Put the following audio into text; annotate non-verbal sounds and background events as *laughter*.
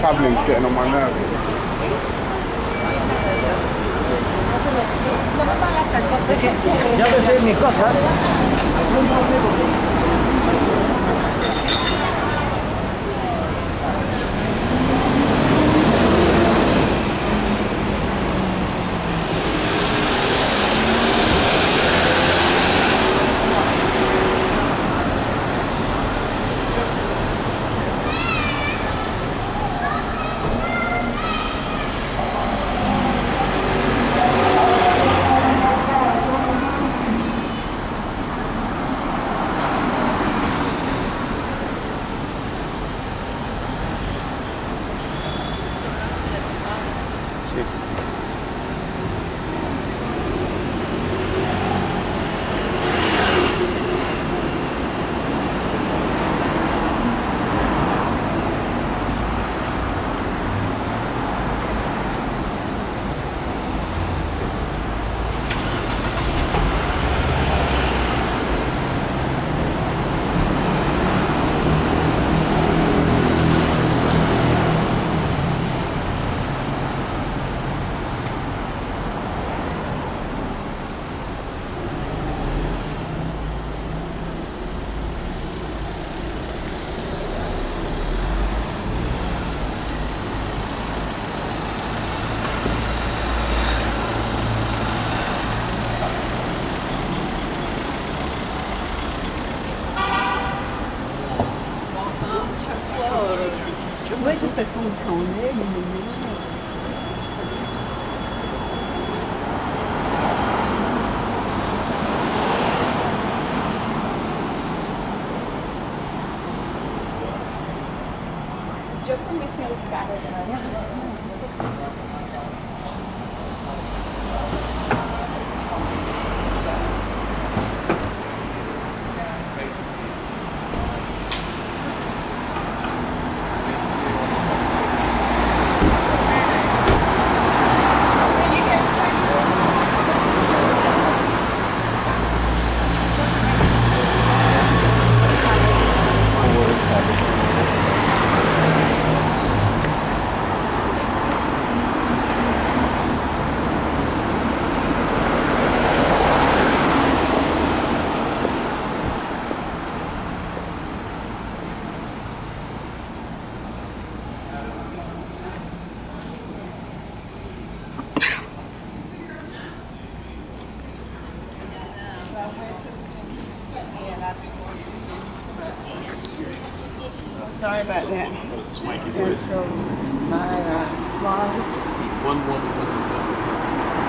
travelling's getting on my nerves. Ya pensé mis cosas. Eu ver se solução nele, menino. Eu comecei a *laughs* Sorry about that. Swanky And so my uh, One, one, one, one.